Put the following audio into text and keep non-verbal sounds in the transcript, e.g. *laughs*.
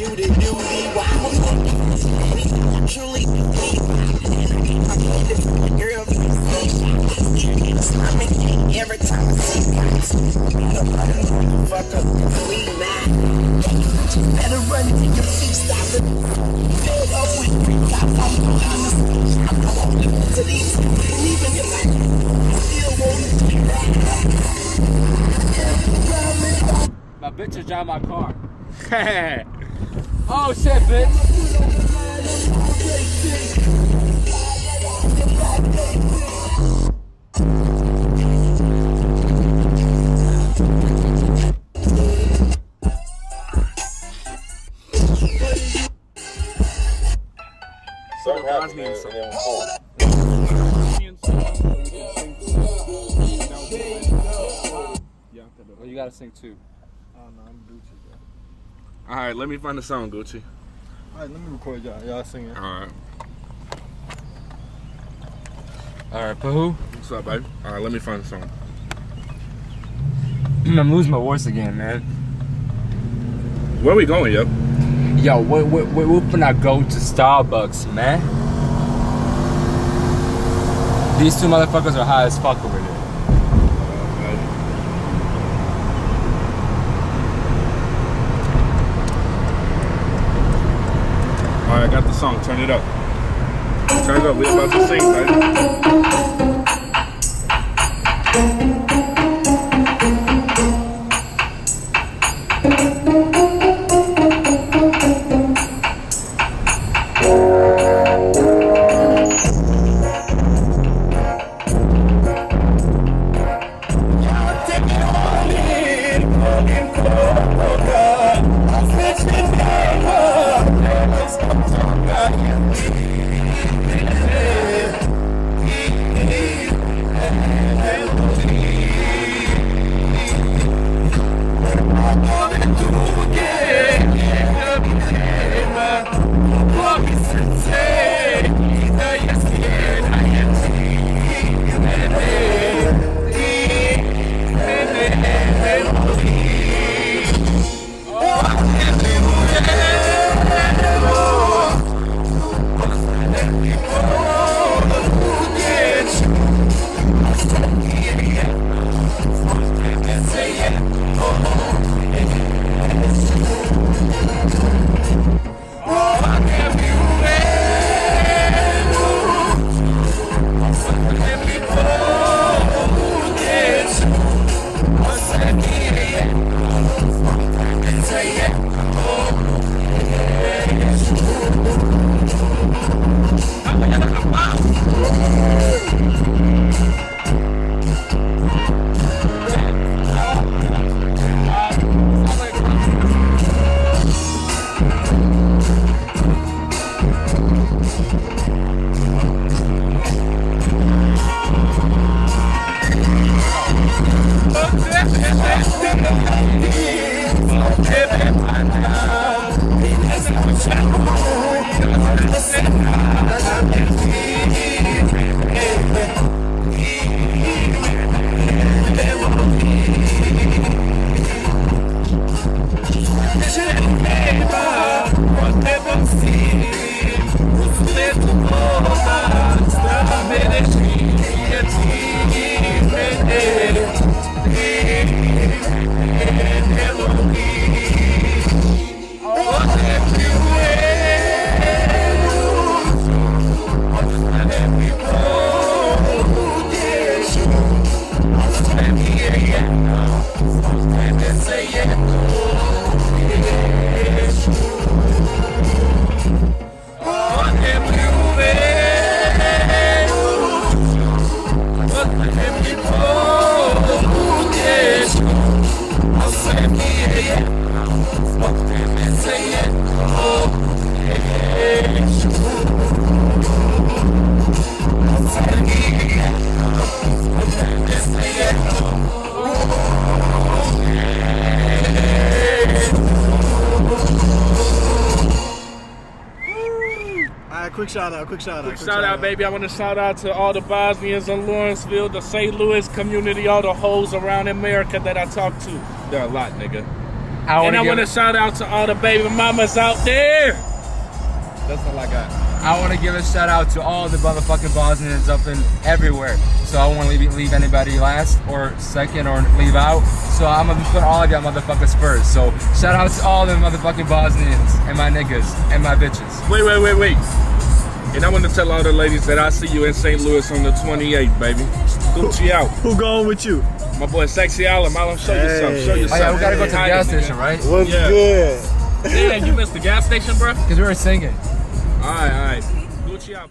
do cops, I'm honest. To these, and even if I still won't My bitch just drive my car. *laughs* oh shit, bitch. Something happened, Bosnian man. song. and then boom. Oh, you gotta sing too. Oh no, I'm Gucci, bro. All right, let me find the song, Gucci. All right, let me record y'all. Y'all singing. All right. All right, but who? What's up, baby? All right, let me find the song. I'm losing my voice again, man. Where we going, yo? Yo, we we we we finna go to Starbucks, man. These two motherfuckers are high as fuck over there. All right, I got the song. Turn it up. Turn it up. We're about to sing, baby. Fucking sensei Hep hep hep hep hep hep hep hep hep right, quick shout out, quick shout out. Quick shout out, baby. I want to shout out to all the Bosnians in Lawrenceville, the St. Louis community, all the hoes around America that I talk to. There are a lot, nigga. I and I want to shout out to all the baby mamas out there. That's all I got. I want to give a shout out to all the motherfucking Bosnians up in everywhere. So I won't leave, leave anybody last or second or leave out. So I'm gonna put all of y'all motherfuckers first. So shout out to all the motherfucking Bosnians and my niggas and my bitches. Wait, wait, wait, wait. And I want to tell all the ladies that I see you in St. Louis on the 28th, baby. Gucci out. Who going with you? My boy Sexy Allen, I'll show you Hey. something. Show you Oh something. yeah, we gotta go to the gas station, right? What's Yeah. good? Damn, you missed the gas station, bro? Because we were singing. All right, all right. Gucci out.